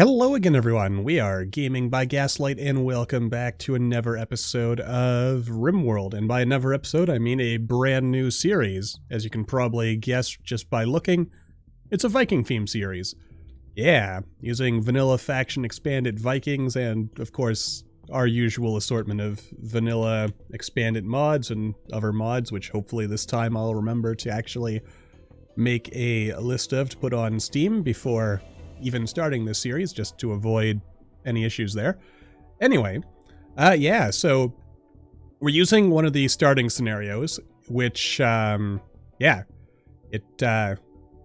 Hello again, everyone. We are Gaming by Gaslight, and welcome back to another episode of RimWorld. And by another episode, I mean a brand new series. As you can probably guess just by looking, it's a Viking theme series. Yeah, using vanilla faction expanded Vikings, and of course, our usual assortment of vanilla expanded mods and other mods, which hopefully this time I'll remember to actually make a list of to put on Steam before even starting this series just to avoid any issues there. Anyway, uh, yeah, so we're using one of the starting scenarios, which, um, yeah, it uh,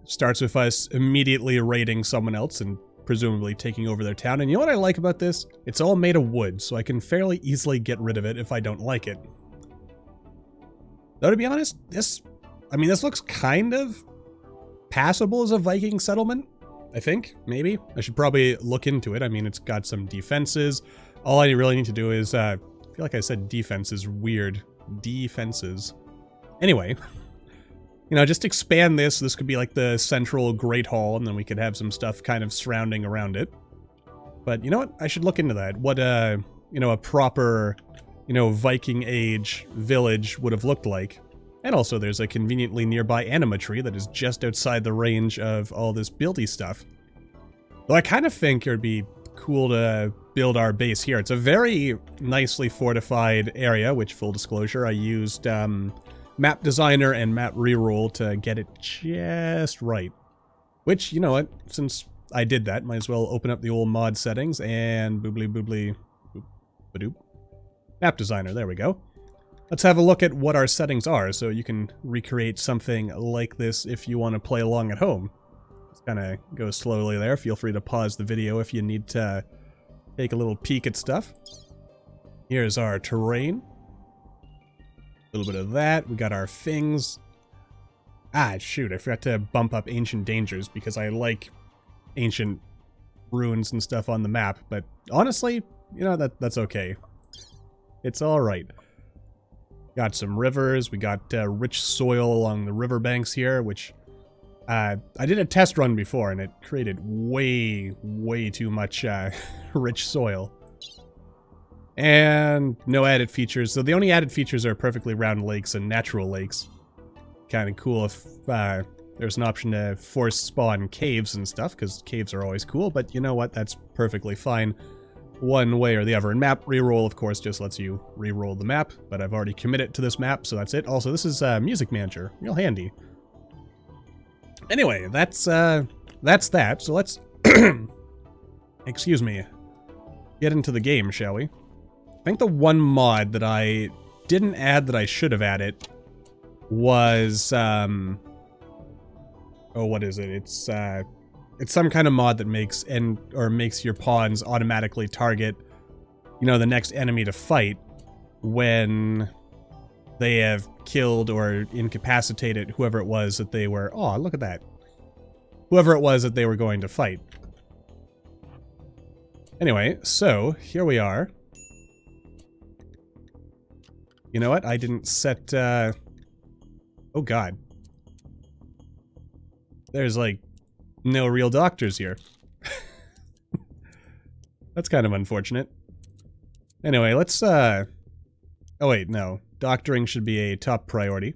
starts with us immediately raiding someone else and presumably taking over their town. And you know what I like about this? It's all made of wood, so I can fairly easily get rid of it if I don't like it. Though, to be honest, this, I mean, this looks kind of passable as a Viking settlement. I think, maybe. I should probably look into it. I mean, it's got some defenses. All I really need to do is, uh, I feel like I said defenses weird. Defenses. Anyway, you know, just expand this. This could be like the central Great Hall, and then we could have some stuff kind of surrounding around it. But you know what? I should look into that. What, uh, you know, a proper, you know, Viking age village would have looked like. And also there's a conveniently nearby anima tree that is just outside the range of all this buildy stuff. Though I kind of think it would be cool to build our base here. It's a very nicely fortified area, which full disclosure, I used um, Map Designer and Map Reroll to get it just right. Which, you know what, since I did that, might as well open up the old mod settings and boobly boobly boop, badoop. Map Designer, there we go. Let's have a look at what our settings are so you can recreate something like this if you want to play along at home. Just kind of go slowly there. Feel free to pause the video if you need to take a little peek at stuff. Here's our terrain. A little bit of that. We got our things. Ah, shoot, I forgot to bump up Ancient Dangers because I like ancient ruins and stuff on the map, but honestly, you know, that that's okay. It's alright. Got some rivers. We got uh, rich soil along the riverbanks here, which uh, I did a test run before, and it created way, way too much uh, rich soil. And no added features. So the only added features are perfectly round lakes and natural lakes. Kind of cool if uh, there's an option to force spawn caves and stuff, because caves are always cool, but you know what? That's perfectly fine one way or the other. And map reroll, of course, just lets you reroll the map, but I've already committed to this map, so that's it. Also, this is uh, Music Manager, real handy. Anyway, that's uh, that's that. So let's, excuse me, get into the game, shall we? I think the one mod that I didn't add that I should have added was, um, oh, what is it? It's uh, it's some kind of mod that makes and or makes your pawns automatically target, you know, the next enemy to fight when they have killed or incapacitated whoever it was that they were. Oh, look at that. Whoever it was that they were going to fight. Anyway, so here we are. You know what? I didn't set, uh... Oh god. There's like no real doctors here. That's kind of unfortunate. Anyway, let's, uh... Oh wait, no. Doctoring should be a top priority.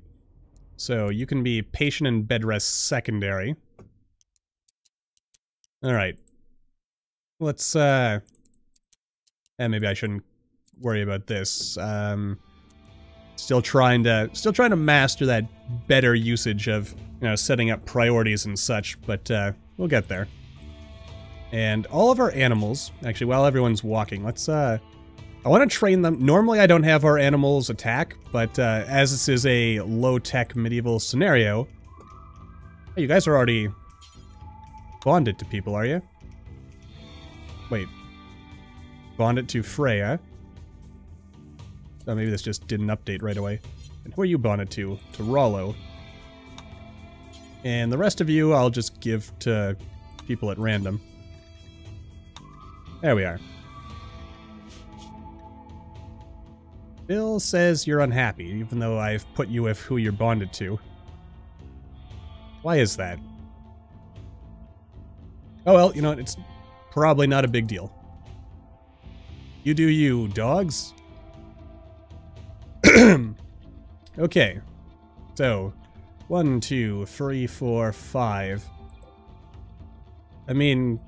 So you can be patient and bed rest secondary. Alright. Let's, uh... And maybe I shouldn't worry about this. Um... Still trying to, still trying to master that better usage of, you know, setting up priorities and such, but uh, we'll get there. And all of our animals, actually, while everyone's walking, let's, uh, I want to train them. Normally, I don't have our animals attack, but uh, as this is a low-tech medieval scenario, you guys are already bonded to people, are you? Wait. Bonded to Freya. Oh, maybe this just didn't update right away. And who are you bonded to? To Rollo. And the rest of you, I'll just give to people at random. There we are. Bill says you're unhappy, even though I've put you with who you're bonded to. Why is that? Oh well, you know, it's Probably not a big deal. You do you, dogs. Okay. So, one, two, three, four, five. I mean,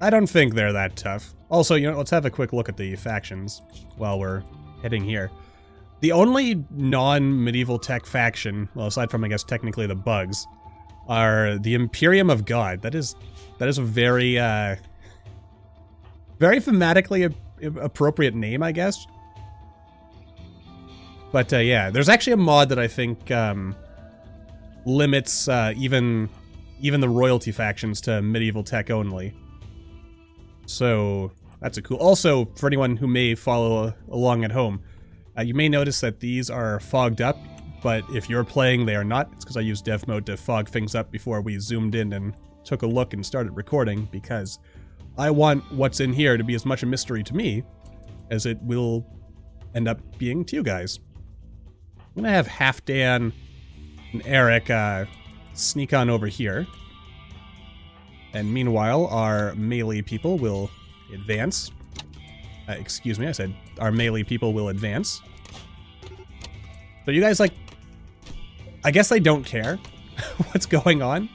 I don't think they're that tough. Also, you know, let's have a quick look at the factions while we're heading here. The only non-medieval tech faction, well, aside from, I guess, technically the bugs, are the Imperium of God. That is, that is a very, uh, very thematically appropriate name, I guess. But, uh, yeah, there's actually a mod that I think, um, limits, uh, even, even the royalty factions to medieval tech only. So, that's a cool... Also, for anyone who may follow along at home, uh, you may notice that these are fogged up, but if you're playing, they are not. It's because I used dev mode to fog things up before we zoomed in and took a look and started recording, because I want what's in here to be as much a mystery to me as it will end up being to you guys. I'm gonna have Halfdan and Eric uh, sneak on over here. And meanwhile, our melee people will advance. Uh, excuse me, I said our melee people will advance. So you guys, like... I guess they don't care what's going on.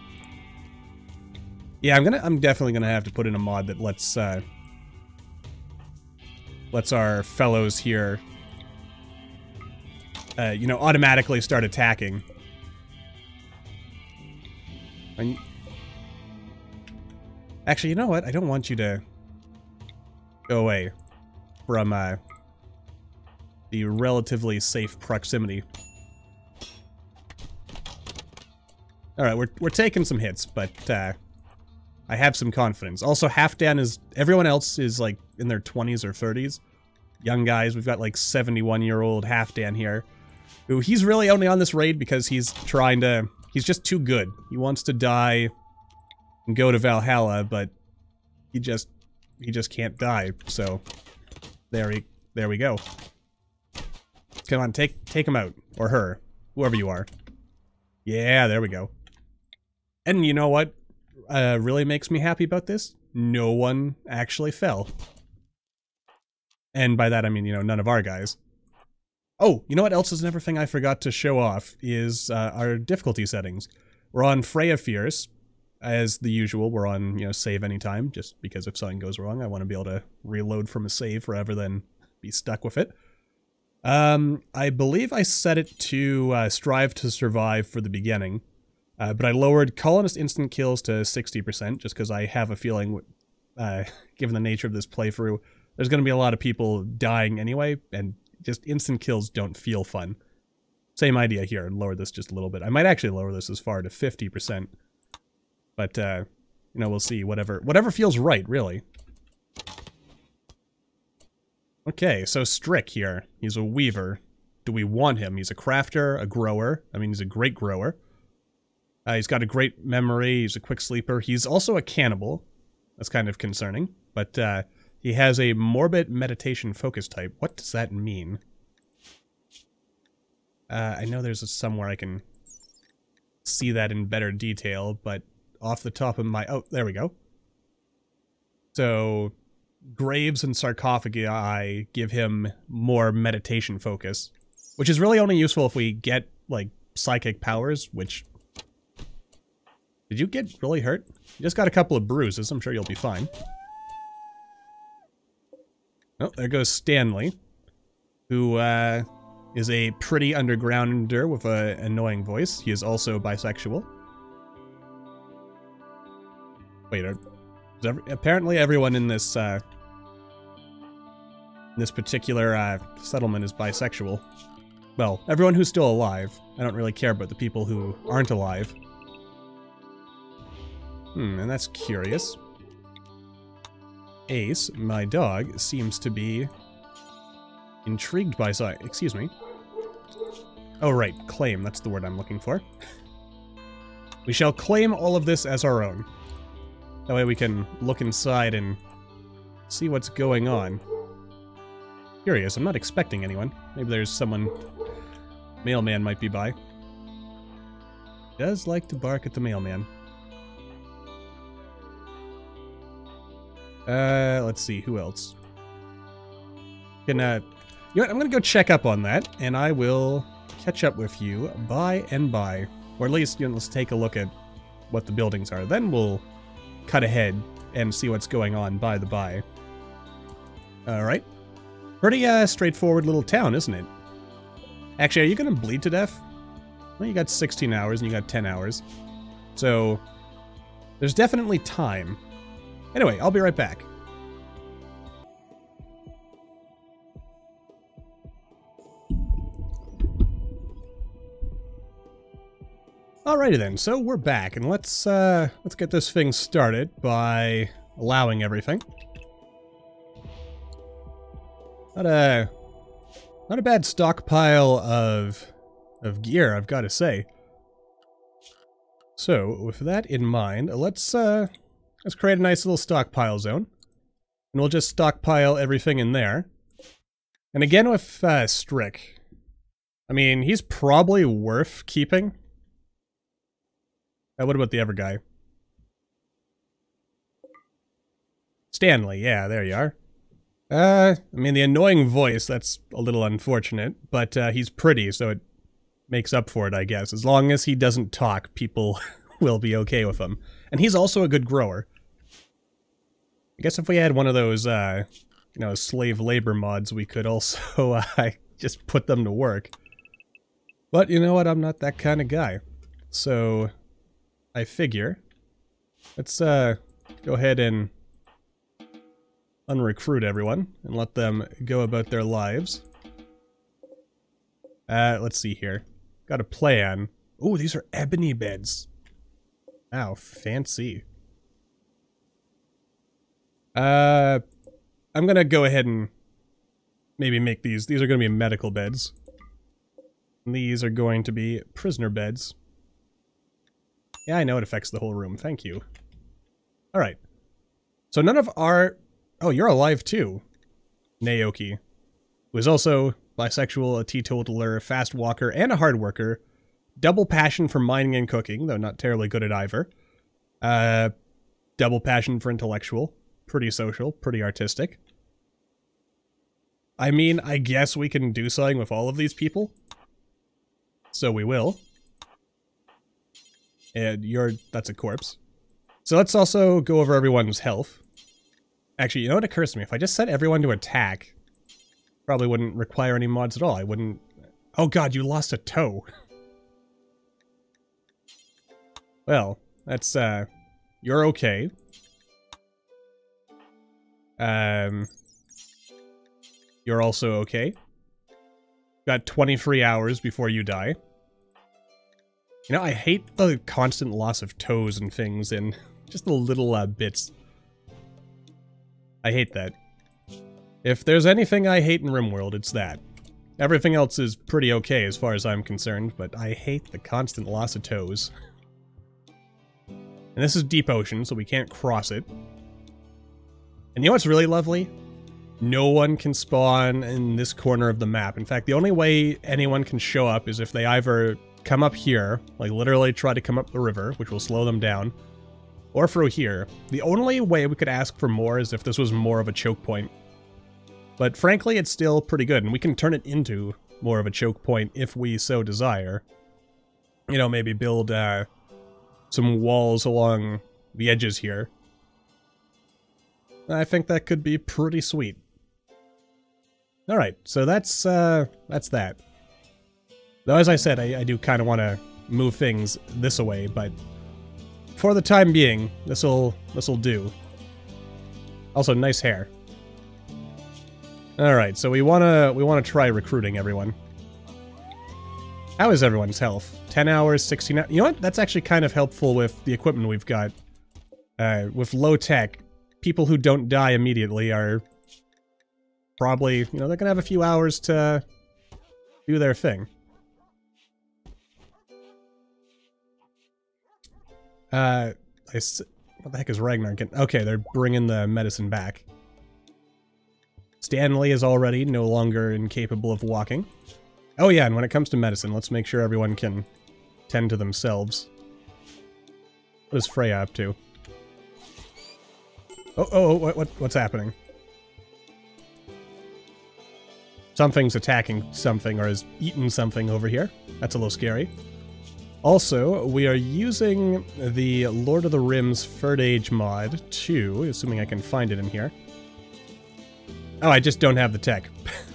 Yeah, I'm gonna- I'm definitely gonna have to put in a mod that lets, uh... lets our fellows here, uh, you know, automatically start attacking. And Actually, you know what? I don't want you to go away from uh, the relatively safe proximity. Alright, we're, we're taking some hits, but uh, I have some confidence. Also, Halfdan is... Everyone else is, like, in their 20s or 30s. Young guys. We've got, like, 71-year-old Halfdan here. He's really only on this raid because he's trying to... He's just too good. He wants to die and go to Valhalla, but he just he just can't die. So there we there we go. Come on, take take him out or her, whoever you are. Yeah, there we go. And you know what uh, really makes me happy about this? No one actually fell. And by that I mean, you know, none of our guys. Oh, you know what else is another thing I forgot to show off is uh, our difficulty settings. We're on Freya Fierce, as the usual, we're on, you know, save anytime, just because if something goes wrong, I want to be able to reload from a save rather than be stuck with it. Um, I believe I set it to uh, strive to survive for the beginning, uh, but I lowered colonist instant kills to 60% just because I have a feeling, uh, given the nature of this playthrough, there's going to be a lot of people dying anyway, and just instant kills don't feel fun. Same idea here, lower this just a little bit. I might actually lower this as far to 50%. But, uh, you know, we'll see. Whatever, whatever feels right, really. Okay, so Strick here. He's a weaver. Do we want him? He's a crafter, a grower. I mean, he's a great grower. Uh, he's got a great memory. He's a quick sleeper. He's also a cannibal. That's kind of concerning. But uh, he has a morbid meditation focus type. What does that mean? Uh, I know there's a, somewhere I can see that in better detail, but off the top of my... Oh, there we go. So, graves and sarcophagi give him more meditation focus, which is really only useful if we get, like, psychic powers, which... Did you get really hurt? You just got a couple of bruises. I'm sure you'll be fine. Oh, there goes Stanley, who uh, is a pretty undergrounder with an annoying voice. He is also bisexual. Wait, are, every, apparently everyone in this uh, this particular uh, settlement is bisexual. Well, everyone who's still alive. I don't really care about the people who aren't alive. Hmm, and that's curious. Ace, my dog, seems to be intrigued by sci- excuse me. Oh right, claim, that's the word I'm looking for. We shall claim all of this as our own. That way we can look inside and see what's going on. Curious, I'm not expecting anyone. Maybe there's someone... Mailman might be by. Does like to bark at the mailman. Uh, let's see, who else? Can, uh, you know what, I'm gonna go check up on that, and I will catch up with you by and by. Or at least, you know, let's take a look at what the buildings are. Then we'll cut ahead and see what's going on by the by. Alright. Pretty, uh, straightforward little town, isn't it? Actually, are you gonna bleed to death? Well, you got 16 hours and you got 10 hours. So, there's definitely time. Anyway, I'll be right back. Alrighty then, so we're back, and let's uh, let's get this thing started by allowing everything. Not a not a bad stockpile of of gear, I've got to say. So, with that in mind, let's uh, let's create a nice little stockpile zone, and we'll just stockpile everything in there. And again with uh, Strick, I mean, he's probably worth keeping. Uh, what about the other guy? Stanley, yeah, there you are. Uh, I mean, the annoying voice, that's a little unfortunate, but uh, he's pretty, so it makes up for it, I guess. As long as he doesn't talk, people will be okay with him. And he's also a good grower. I guess if we had one of those, uh, you know, slave labor mods, we could also uh, just put them to work. But you know what? I'm not that kind of guy. So, I figure, let's uh, go ahead and unrecruit everyone and let them go about their lives. Uh, let's see here. Got a plan. Oh, these are ebony beds. Wow, fancy. Uh, I'm gonna go ahead and maybe make these. These are gonna be medical beds. And these are going to be prisoner beds. Yeah, I know it affects the whole room. Thank you. Alright. So none of our... Oh, you're alive too. Naoki. Who is also bisexual, a teetotaler, a fast walker, and a hard worker. Double passion for mining and cooking, though not terribly good at either. Uh, double passion for intellectual. Pretty social, pretty artistic. I mean, I guess we can do something with all of these people. So we will. And you're... that's a corpse. So let's also go over everyone's health. Actually, you know what occurs to me? If I just set everyone to attack, Probably wouldn't require any mods at all. I wouldn't... Oh god, you lost a toe. well, that's, uh... You're okay. Um... You're also okay. Got 23 hours before you die. You know, I hate the constant loss of toes and things and just the little uh, bits. I hate that. If there's anything I hate in RimWorld, it's that. Everything else is pretty okay as far as I'm concerned, but I hate the constant loss of toes. And this is deep ocean, so we can't cross it. And you know what's really lovely? No one can spawn in this corner of the map. In fact, the only way anyone can show up is if they either come up here, like literally try to come up the river, which will slow them down, or through here. The only way we could ask for more is if this was more of a choke point. But frankly, it's still pretty good, and we can turn it into more of a choke point if we so desire. You know, maybe build uh, some walls along the edges here. I think that could be pretty sweet. Alright, so that's, uh, that's that. Though, as I said, I, I do kind of want to move things this way, but for the time being, this'll, this'll do. Also, nice hair. Alright, so we wanna we wanna try recruiting everyone. How is everyone's health? 10 hours, 16 hours. You know what? That's actually kind of helpful with the equipment we've got. Uh, with low tech, people who don't die immediately are probably, you know, they're gonna have a few hours to do their thing. Uh, I s what the heck is Ragnar getting? Okay, they're bringing the medicine back. Stanley is already no longer incapable of walking. Oh yeah, and when it comes to medicine, let's make sure everyone can tend to themselves. What is Freya up to? Oh, oh, oh, what, what, what's happening? Something's attacking something or has eaten something over here. That's a little scary. Also, we are using the Lord of the Rims Third Age mod too, assuming I can find it in here. Oh, I just don't have the tech.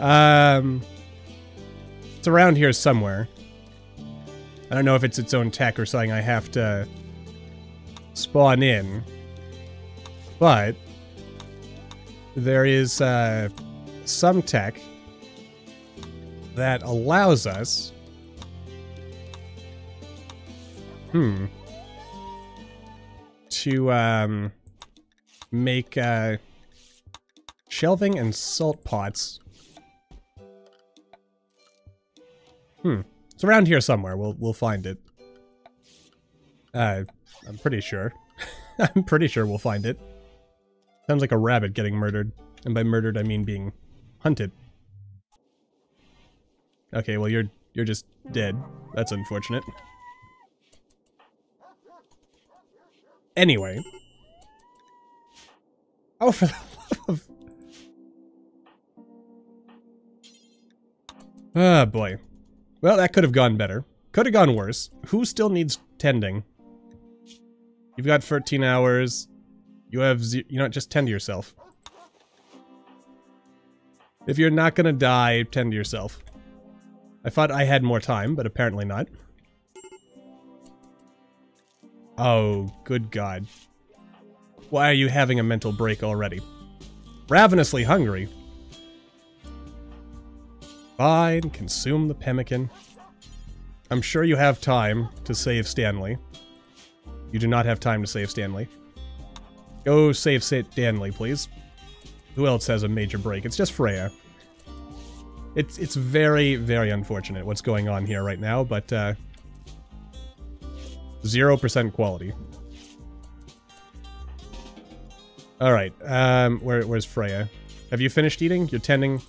um, it's around here somewhere. I don't know if it's its own tech or something I have to spawn in. But there is uh, some tech that allows us hmm to um, make uh, shelving and salt pots. Hmm. It's around here somewhere. We'll we'll find it. Uh, I'm pretty sure. I'm pretty sure we'll find it. Sounds like a rabbit getting murdered. And by murdered, I mean being hunted. Okay, well you're you're just dead. That's unfortunate. Anyway. Oh, for the love of... Ah, boy. Well, that could have gone better. Could have gone worse. Who still needs tending? You've got 13 hours. You have you know, just tend to yourself. If you're not gonna die, tend to yourself. I thought I had more time, but apparently not. Oh, good god. Why are you having a mental break already? Ravenously hungry. Fine, consume the pemmican. I'm sure you have time to save Stanley. You do not have time to save Stanley. Go save Stanley, please. Who else has a major break? It's just Freya. It's it's very, very unfortunate what's going on here right now, but uh, 0% quality. Alright, um, where, where's Freya? Have you finished eating? You're tending...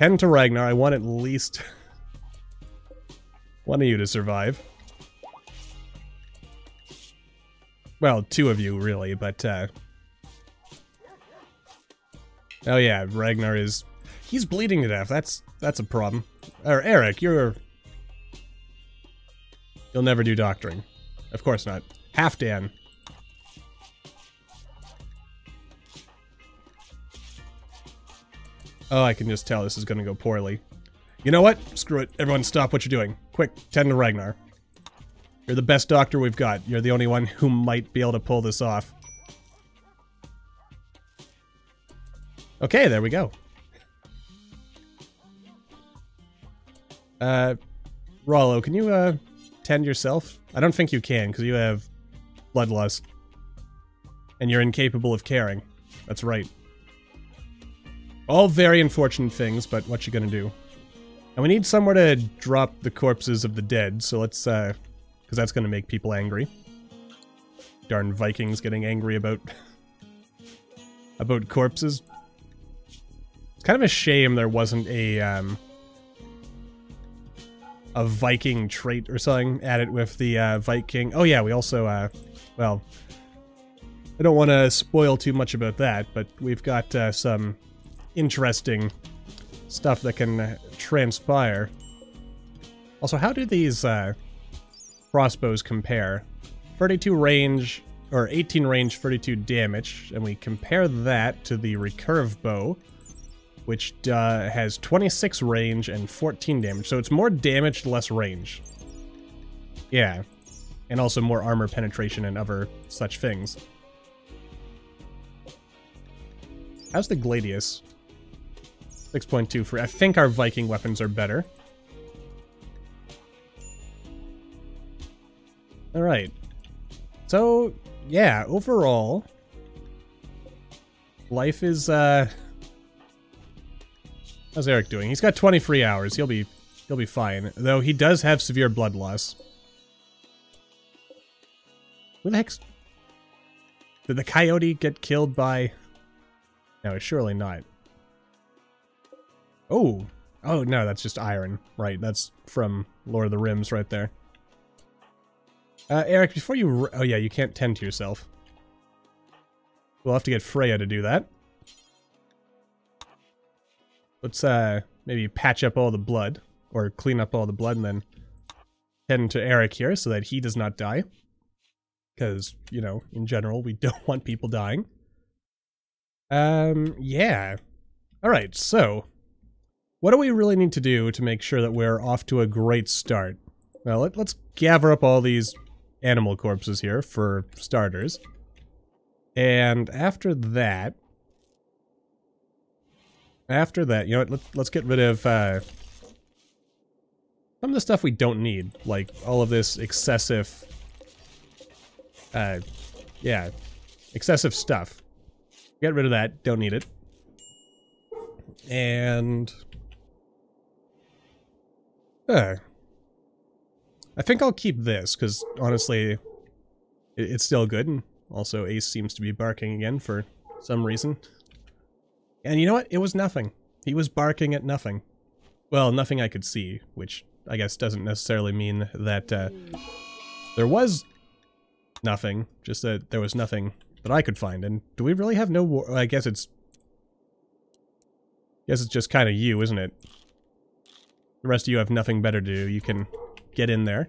Tend to Ragnar, I want at least... one of you to survive. Well, two of you, really, but, uh... Oh yeah, Ragnar is... He's bleeding to death, that's that's a problem. Or Eric, you're... You'll never do doctoring. Of course not. Halfdan. Oh, I can just tell this is gonna go poorly. You know what? Screw it. Everyone stop what you're doing. Quick, tend to Ragnar. You're the best doctor we've got. You're the only one who might be able to pull this off. Okay, there we go. Uh, Rollo, can you, uh, tend yourself? I don't think you can, because you have bloodlust. And you're incapable of caring. That's right. All very unfortunate things, but what you gonna do? And we need somewhere to drop the corpses of the dead, so let's, uh... Because that's gonna make people angry. Darn Vikings getting angry about... about corpses. It's kind of a shame there wasn't a, um a Viking trait or something added with the uh, Viking. Oh yeah, we also, uh, well, I don't want to spoil too much about that, but we've got uh, some interesting stuff that can transpire. Also, how do these uh, crossbows compare? 32 range, or 18 range, 32 damage, and we compare that to the recurve bow, which uh, has 26 range and 14 damage. So it's more damage, less range. Yeah. And also more armor penetration and other such things. How's the Gladius? 6.2 for... I think our Viking weapons are better. Alright. So, yeah, overall... Life is, uh... How's Eric doing? He's got 20 free hours. He'll be he'll be fine. Though he does have severe blood loss. Who the heck's... Did the coyote get killed by... No, surely not. Oh! Oh, no, that's just iron. Right, that's from Lord of the Rims right there. Uh, Eric, before you... Oh yeah, you can't tend to yourself. We'll have to get Freya to do that. Let's uh maybe patch up all the blood, or clean up all the blood and then head to Eric here so that he does not die. Because, you know, in general, we don't want people dying. Um, yeah. Alright, so, what do we really need to do to make sure that we're off to a great start? Well, let, us gather up all these animal corpses here, for starters. And after that, after that, you know what, let's, let's get rid of uh, some of the stuff we don't need, like all of this excessive, uh, yeah, excessive stuff. Get rid of that, don't need it. And, uh, I think I'll keep this, because honestly, it's still good, and also Ace seems to be barking again for some reason. And you know what? It was nothing. He was barking at nothing. Well, nothing I could see, which I guess doesn't necessarily mean that uh, there was nothing, just that there was nothing that I could find. And do we really have no I guess it's... I guess it's just kind of you, isn't it? The rest of you have nothing better to do. You can get in there.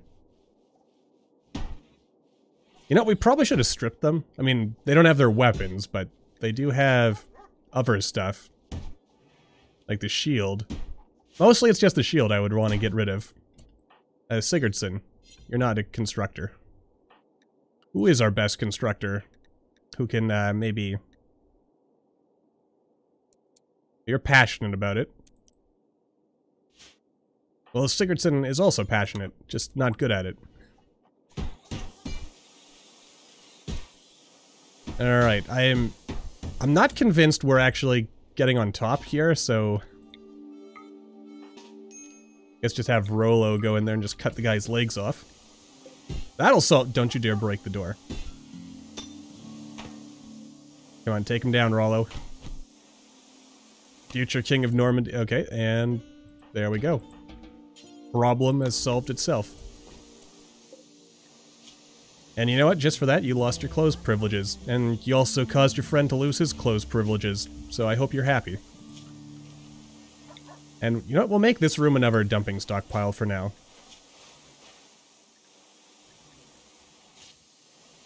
You know, we probably should have stripped them. I mean, they don't have their weapons, but they do have other stuff. Like the shield. Mostly it's just the shield I would want to get rid of. Uh, Sigurdsson, you're not a constructor. Who is our best constructor? Who can, uh, maybe... You're passionate about it. Well, Sigurdsson is also passionate, just not good at it. Alright, I am... I'm not convinced we're actually getting on top here, so... Let's just have Rollo go in there and just cut the guy's legs off. That'll solve- don't you dare break the door. Come on, take him down, Rollo. Future King of Normandy. Okay, and there we go. Problem has solved itself. And you know what? Just for that, you lost your clothes privileges. And you also caused your friend to lose his clothes privileges. So I hope you're happy. And you know what? We'll make this room another dumping stockpile for now.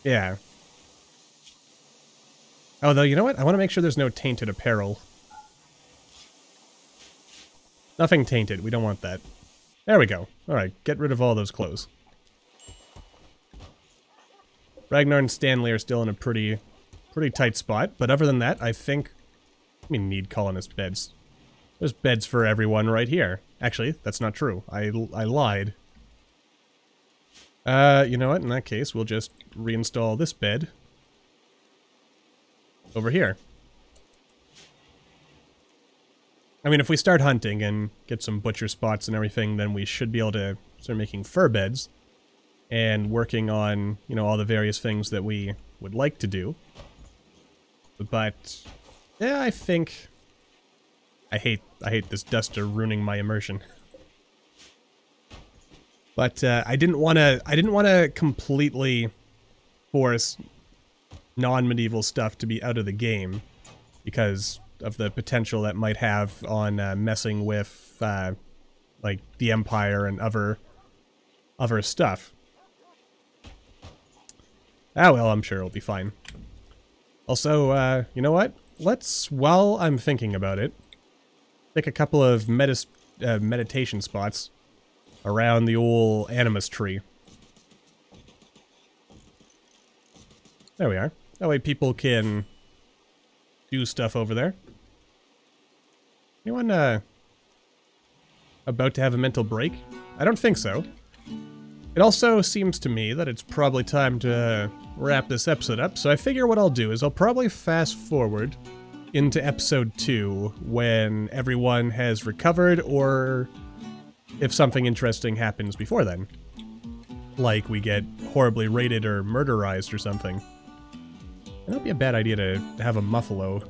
Yeah. Although, you know what? I want to make sure there's no tainted apparel. Nothing tainted. We don't want that. There we go. Alright, get rid of all those clothes. Ragnar and Stanley are still in a pretty, pretty tight spot. But other than that, I think we need colonist beds. There's beds for everyone right here. Actually, that's not true. I, I lied. Uh, you know what? In that case, we'll just reinstall this bed over here. I mean, if we start hunting and get some butcher spots and everything, then we should be able to start making fur beds and working on, you know, all the various things that we would like to do. But, yeah, I think... I hate, I hate this duster ruining my immersion. But uh, I didn't want to, I didn't want to completely force non-medieval stuff to be out of the game because of the potential that might have on uh, messing with uh, like the Empire and other other stuff. Ah, well, I'm sure it'll be fine. Also, uh, you know what? Let's, while I'm thinking about it, take a couple of medis uh, meditation spots around the old Animus tree. There we are. That way people can do stuff over there. Anyone, uh, about to have a mental break? I don't think so. It also seems to me that it's probably time to wrap this episode up, so I figure what I'll do is I'll probably fast forward into episode 2 when everyone has recovered or if something interesting happens before then. Like we get horribly raided or murderized or something. That'd be a bad idea to have a Muffalo.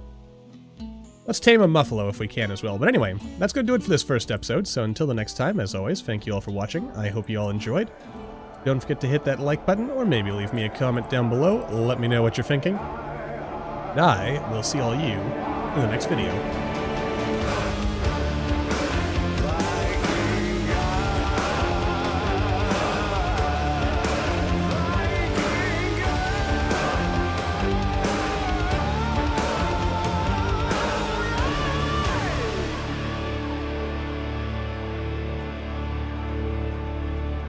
Let's tame a Muffalo if we can as well. But anyway, that's going to do it for this first episode. So until the next time, as always, thank you all for watching. I hope you all enjoyed. Don't forget to hit that like button, or maybe leave me a comment down below. Let me know what you're thinking. And I will see all you in the next video.